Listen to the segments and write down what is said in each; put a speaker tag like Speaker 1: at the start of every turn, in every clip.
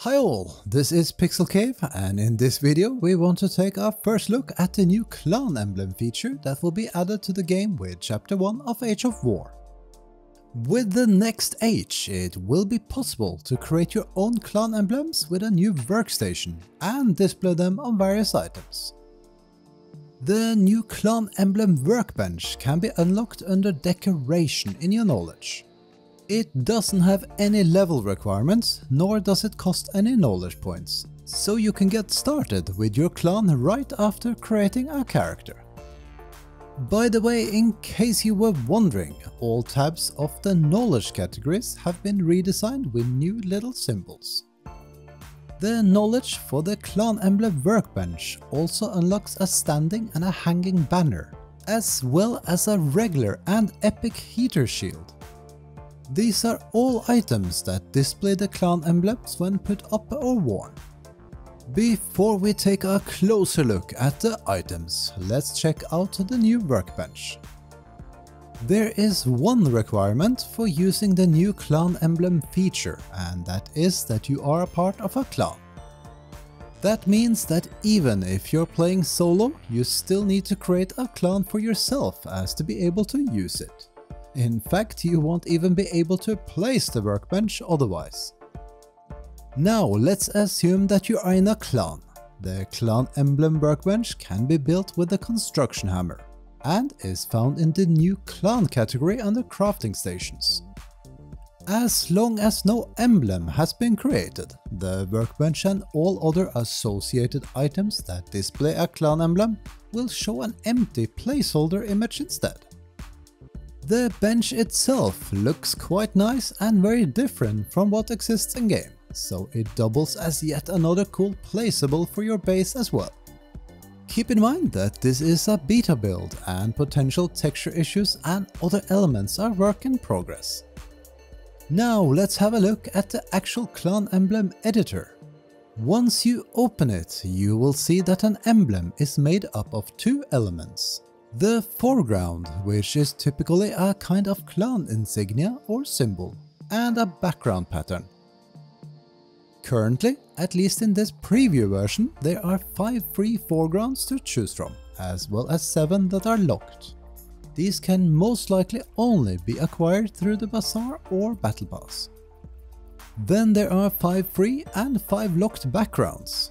Speaker 1: Hi all, this is Pixelcave and in this video we want to take our first look at the new clan emblem feature that will be added to the game with chapter 1 of Age of War. With the next age, it will be possible to create your own clan emblems with a new workstation and display them on various items. The new clan emblem workbench can be unlocked under decoration in your knowledge. It doesn't have any level requirements, nor does it cost any knowledge points, so you can get started with your clan right after creating a character. By the way, in case you were wondering, all tabs of the knowledge categories have been redesigned with new little symbols. The knowledge for the clan emblem workbench also unlocks a standing and a hanging banner, as well as a regular and epic heater shield. These are all items that display the clan emblems when put up or worn. Before we take a closer look at the items, let's check out the new workbench. There is one requirement for using the new clan emblem feature and that is that you are a part of a clan. That means that even if you're playing solo, you still need to create a clan for yourself as to be able to use it. In fact, you won't even be able to place the workbench otherwise. Now let's assume that you are in a clan. The clan emblem workbench can be built with the construction hammer and is found in the new clan category under crafting stations. As long as no emblem has been created, the workbench and all other associated items that display a clan emblem will show an empty placeholder image instead. The bench itself looks quite nice and very different from what exists in game, so it doubles as yet another cool placeable for your base as well. Keep in mind that this is a beta build and potential texture issues and other elements are work in progress. Now let's have a look at the actual clan emblem editor. Once you open it, you will see that an emblem is made up of two elements. The foreground, which is typically a kind of clan insignia or symbol, and a background pattern. Currently, at least in this preview version, there are 5 free foregrounds to choose from, as well as 7 that are locked. These can most likely only be acquired through the Bazaar or Battle Pass. Then there are 5 free and 5 locked backgrounds,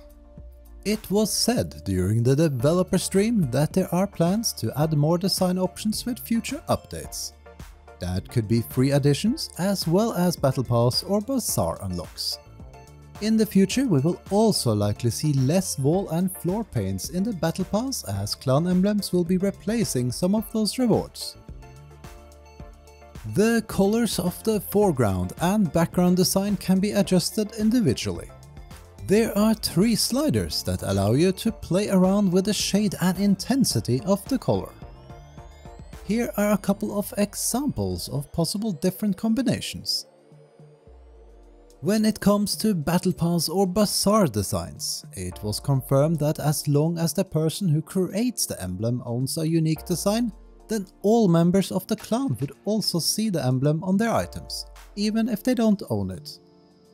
Speaker 1: it was said during the developer stream that there are plans to add more design options with future updates. That could be free additions as well as Battle Pass or Bazaar unlocks. In the future we will also likely see less wall and floor paints in the Battle Pass as clan emblems will be replacing some of those rewards. The colors of the foreground and background design can be adjusted individually. There are three sliders that allow you to play around with the shade and intensity of the color. Here are a couple of examples of possible different combinations. When it comes to Battle Pass or Bazaar designs, it was confirmed that as long as the person who creates the emblem owns a unique design, then all members of the clan would also see the emblem on their items, even if they don't own it.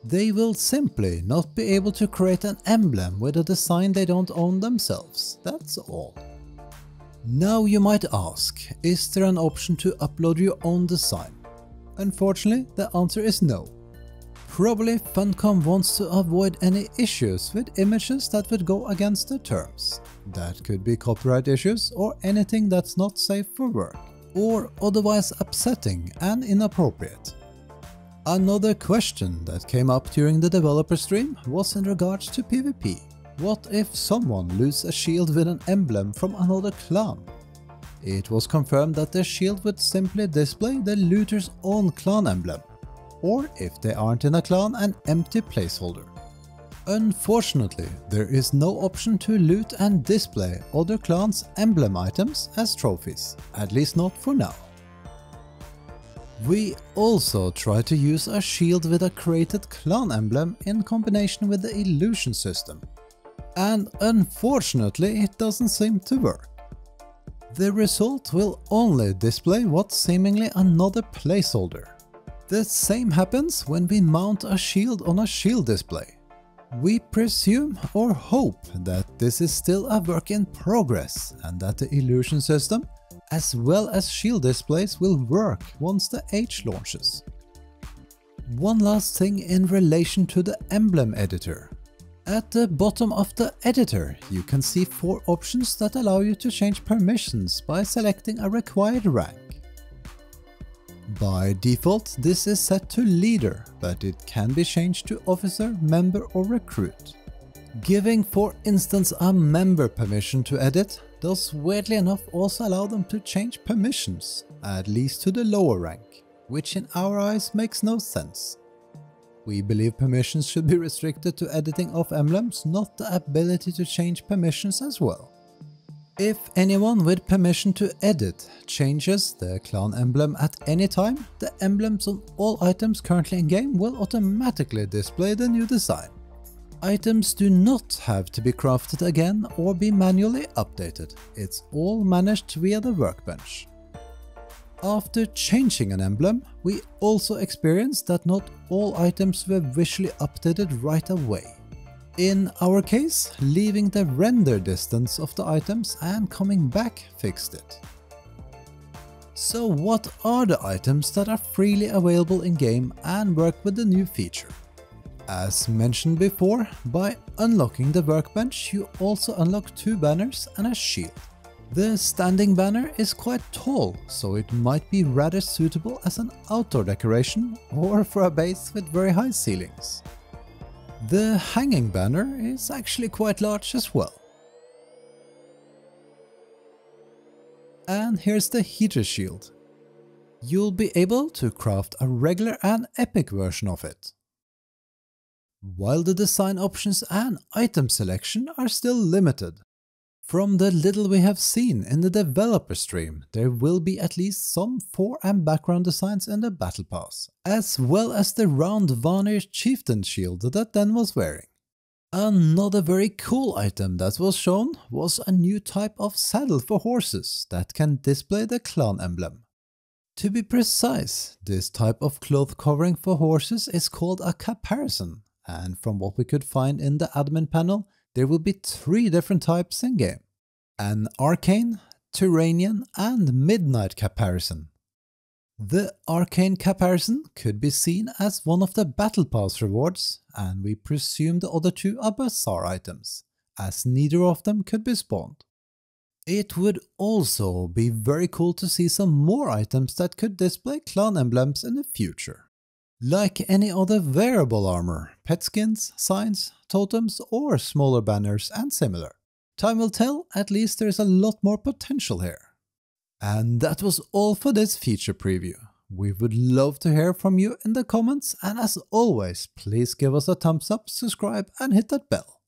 Speaker 1: They will simply not be able to create an emblem with a design they don't own themselves, that's all. Now you might ask, is there an option to upload your own design? Unfortunately, the answer is no. Probably Funcom wants to avoid any issues with images that would go against the terms. That could be copyright issues or anything that's not safe for work, or otherwise upsetting and inappropriate. Another question that came up during the developer stream was in regards to PvP. What if someone loses a shield with an emblem from another clan? It was confirmed that the shield would simply display the looter's own clan emblem, or if they aren't in a clan, an empty placeholder. Unfortunately, there is no option to loot and display other clans' emblem items as trophies, at least not for now. We also try to use a shield with a created clan emblem in combination with the illusion system. And unfortunately it doesn't seem to work. The result will only display what's seemingly another placeholder. The same happens when we mount a shield on a shield display. We presume or hope that this is still a work in progress and that the illusion system, as well as shield displays, will work once the age launches. One last thing in relation to the emblem editor. At the bottom of the editor, you can see four options that allow you to change permissions by selecting a required rank. By default, this is set to leader, but it can be changed to officer, member or recruit. Giving for instance a member permission to edit does weirdly enough also allow them to change permissions, at least to the lower rank, which in our eyes makes no sense. We believe permissions should be restricted to editing of emblems, not the ability to change permissions as well. If anyone with permission to edit changes the clan emblem at any time, the emblems on all items currently in game will automatically display the new design. Items do not have to be crafted again or be manually updated, it's all managed via the workbench. After changing an emblem, we also experienced that not all items were visually updated right away. In our case, leaving the render distance of the items and coming back fixed it. So what are the items that are freely available in-game and work with the new feature? As mentioned before, by unlocking the workbench you also unlock two banners and a shield. The standing banner is quite tall, so it might be rather suitable as an outdoor decoration or for a base with very high ceilings. The hanging banner is actually quite large as well. And here's the heater shield. You'll be able to craft a regular and epic version of it. While the design options and item selection are still limited, from the little we have seen in the developer stream, there will be at least some fore and background designs in the battle pass, as well as the round Vanir chieftain shield that Den was wearing. Another very cool item that was shown was a new type of saddle for horses that can display the clan emblem. To be precise, this type of cloth covering for horses is called a caparison, and from what we could find in the admin panel, there will be three different types in game. An Arcane, Turanian and Midnight Caparison. The Arcane Caparison could be seen as one of the Battle Pass rewards, and we presume the other two are Bazaar items, as neither of them could be spawned. It would also be very cool to see some more items that could display clan emblems in the future. Like any other wearable armor, pet skins, signs, totems or smaller banners and similar. Time will tell, at least there's a lot more potential here. And that was all for this feature preview. We would love to hear from you in the comments and as always, please give us a thumbs up, subscribe and hit that bell.